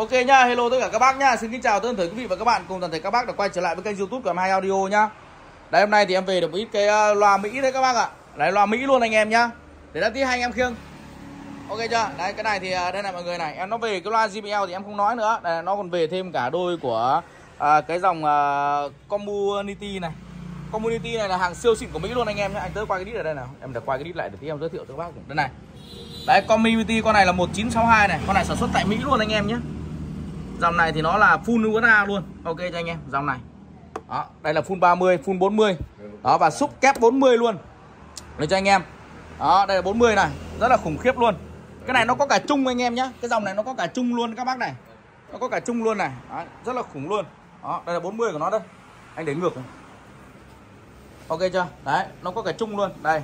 Ok nhá, hello tất cả các bác nhá. Xin kính chào tất cả quý vị và các bạn cùng toàn thể các bác đã quay trở lại với kênh YouTube của Mai Audio nhá. Đấy hôm nay thì em về được một ít cái ờ, loa Mỹ đấy các bác ạ. Đấy loa Mỹ luôn anh em nhá. Để đã tí hai anh em khiêng. Ok chưa? Đấy cái này thì ờ, đây này mọi người này, em nó về cái loa JBL thì em không nói nữa. Đây, nó còn về thêm cả đôi của à, cái dòng à, Community này. Community này là hàng siêu xịn của Mỹ luôn anh em nhá. Anh tới quay cái đít ở đây nào. Em đã quay cái đít lại để tí em giới thiệu cho các bác. Đây này. Đấy Community con này là 1962 này, con này sản xuất tại Mỹ luôn anh em nhé. Dòng này thì nó là full USA luôn. Ok cho anh em, dòng này. Đó, đây là full 30, full 40. Đó và xúc kép 40 luôn. để cho anh em. Đó, đây là 40 này, rất là khủng khiếp luôn. Cái này nó có cả chung anh em nhé Cái dòng này nó có cả chung luôn các bác này. Nó có cả chung luôn này. Đó, rất là khủng luôn. Đó, đây là 40 của nó đây. Anh để ngược này. Ok chưa? Đấy, nó có cả chung luôn. Đây.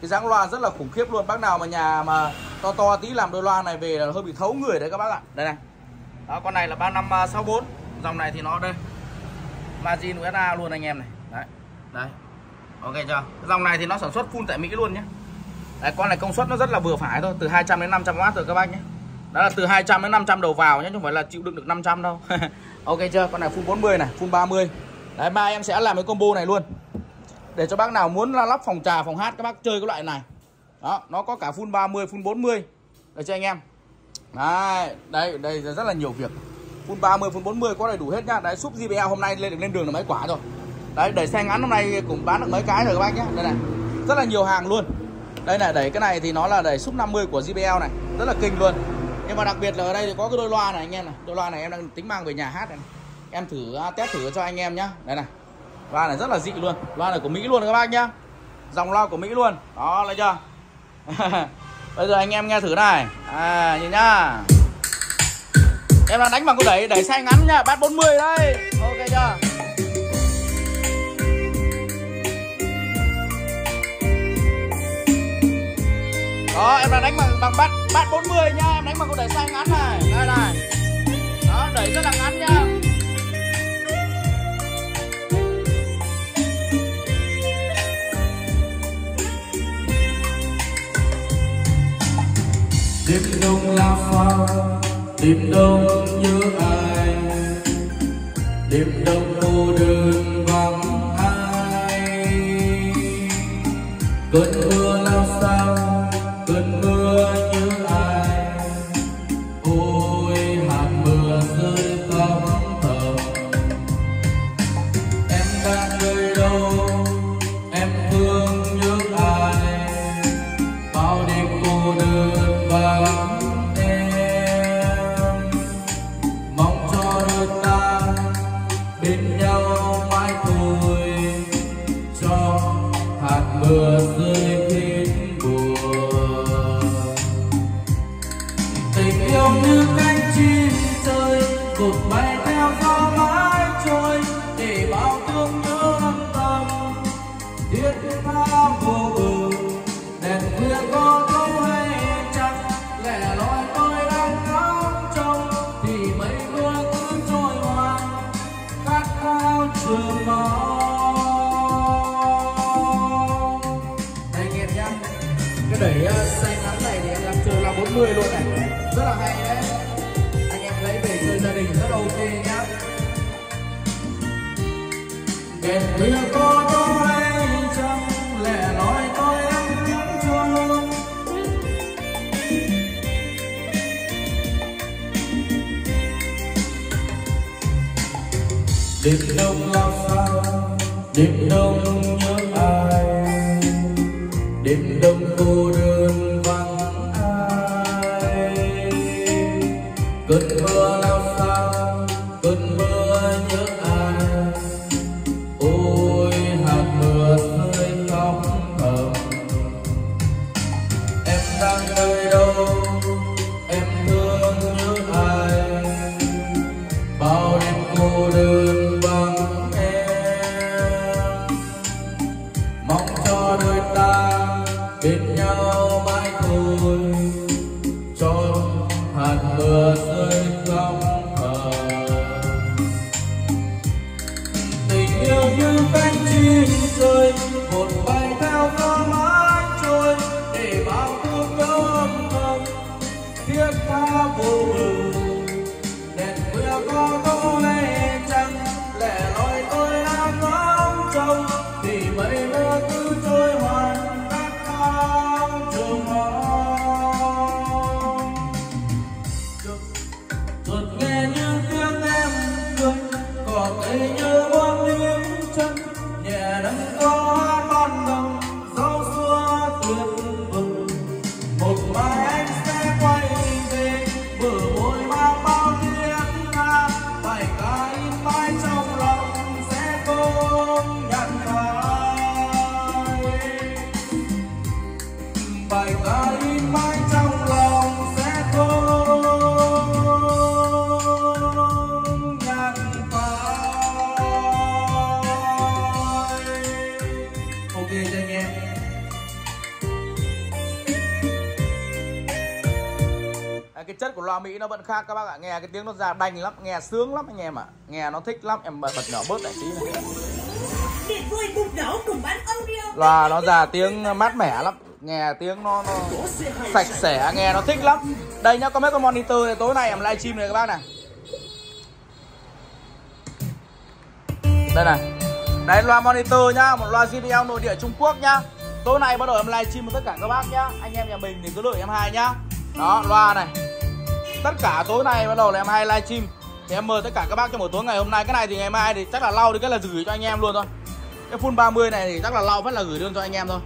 Cái dáng loa rất là khủng khiếp luôn. Bác nào mà nhà mà to to tí làm đôi loa này về là hơi bị thấu người đấy các bác ạ. Đây này. Đó, con này là 3564 à, Dòng này thì nó đây. Margin USA luôn anh em này. Đấy, đấy. Ok chưa? Dòng này thì nó sản xuất full tại Mỹ luôn nhé. Đấy, con này công suất nó rất là vừa phải thôi Từ 200 đến 500W rồi các bác nhé. Đó là từ 200 đến 500 đầu vào nhé Chứ không phải là chịu đựng được 500 đâu. Ok chưa? Con này full 40 này Full 30 Đấy ba em sẽ làm cái combo này luôn. Để cho bác nào muốn lắp phòng trà phòng hát Các bác chơi cái loại này. Đó Nó có cả full 30 full 40 Để cho anh em? Đấy, đây, đây rất là nhiều việc. Full 30, full 40 có đầy đủ hết nhá. Đấy, súp JBL hôm nay lên được lên đường là mấy quả rồi. Đấy, đẩy xe ngắn hôm nay cũng bán được mấy cái rồi các bác nhé Đây này, rất là nhiều hàng luôn. Đây này, đẩy cái này thì nó là đẩy súp 50 của JBL này. Rất là kinh luôn. Nhưng mà đặc biệt là ở đây thì có cái đôi loa này anh em này. Đôi loa này em đang tính mang về nhà hát này. Em thử à, test thử cho anh em nhá. Đây này, loa này rất là dị luôn. Loa này của Mỹ luôn các bác nhá. Dòng loa của Mỹ luôn. Đó, lấy chưa? Bây giờ anh em nghe thử này. À nhìn nhá. Em đang đánh bằng cái đẩy, đẩy xe ngắn nhá Bát 40 đây Ok chưa? Đó em đang đánh bằng bằng bát bát 40 nhá Em đánh bằng cái đẩy xe ngắn này. Đây này Đó đẩy rất là ngắn nhá. Đêm đông la pha, đêm đông nhớ ai? Đêm đông cô đơn vắng ai? Cơn mưa lao sao, cơn mưa vừa rơi thêm buồn tình yêu như cánh chim rơi cột bay theo gió mãi trôi, để bao thương nhớ âm tâm. Thiết tha vô bờ, đèn khuya có thấu hay chăng lẻ loi tôi đang ngóng trông, thì mấy mưa cứ trôi hoang. Khát khao chờ mong cái đẩy uh, ờ, xanh ngắn này thì em làm chơi là 40 luôn này. Rất là hay đấy. Anh em lấy về chơi gia đình rất ok nhá. Đèn khuya có thấu hay chăng lẻ loi tôi đang ngóng trông đêm đông lao sao đêm đông nhớ ai? Đêm đông hạt mưa rơi không ngờ tình yêu như cánh chim rơi bay theo gió mãi trôi để bao cuộc nhớ âm thầm thiết tha vô bờ đèn mưa có tối cuộc đời sẽ quay về vừa vội mang bao tiếng ca bài ca in mãi trong lòng sẽ không nhạt phai bài ca loa Mỹ nó vẫn khác. Các bác ạ Nghe cái tiếng nó ra đành lắm, nghe sướng lắm anh em ạ. Nghe nó thích lắm, em bật nhỏ bớt lại tí này. Điện vui bùng nổ cùng bán audio Loa nó ra tiếng mát mẻ lắm Nghe tiếng nó, nó sạch sẽ, nghe nó thích lắm. Đây nhá, có mấy con monitor này tối nay em livestream này các bác này. Đây này. Đấy loa monitor nhá, một loa JBL nội địa Trung Quốc nhá. Tối nay bắt đầu em livestream với tất cả các bác nhá. Anh em nhà mình thì cứ đợi em hai nhá. Đó, loa này Tất cả tối nay bắt đầu là em hai livestream. Thì em mời tất cả các bác trong buổi tối ngày hôm nay. Cái này thì ngày mai thì chắc là lau đi, cái là gửi cho anh em luôn thôi. Cái full 30 này thì chắc là lau, vẫn là gửi luôn cho anh em thôi.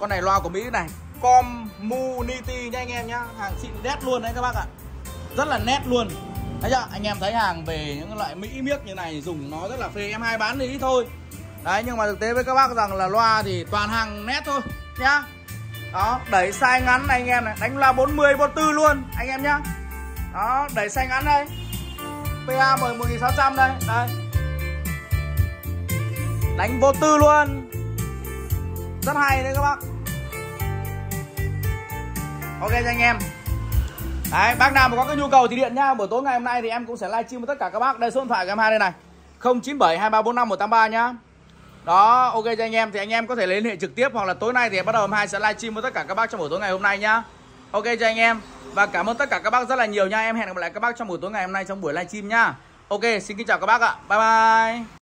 Con này loa của Mỹ này. Community nha anh em nhá. Hàng xịn đét luôn đấy các bác ạ. Rất là nét luôn. Thấy chưa? Anh em thấy hàng về những loại Mỹ miếc như này dùng nó rất là phê. Em hai bán thì ít thôi. Đấy, nhưng mà thực tế với các bác rằng là loa thì toàn hàng nét thôi, nhá. Đó, đẩy sai ngắn này anh em này, Đánh loa 40 44 luôn, anh em nhá. Đó đẩy xanh ngắn đây PA 11600 đây Đây Đánh vô tư luôn Rất hay đấy các bác Ok cho anh em Đấy, bác nào mà có cái nhu cầu thì điện nhá. Buổi tối ngày hôm nay thì em cũng sẽ livestream với tất cả các bác. Đây số điện thoại của em hai đây này. 097 2345 183 nhá. Đó, ok cho anh em thì anh em có thể liên hệ trực tiếp hoặc là tối nay thì bắt đầu em hai sẽ livestream với tất cả các bác trong buổi tối ngày hôm nay nhá. Ok cho anh em. Và cảm ơn tất cả các bác rất là nhiều nha. Em hẹn gặp lại các bác trong buổi tối ngày hôm nay trong buổi livestream nhá. Ok, xin kính chào các bác ạ. Bye bye.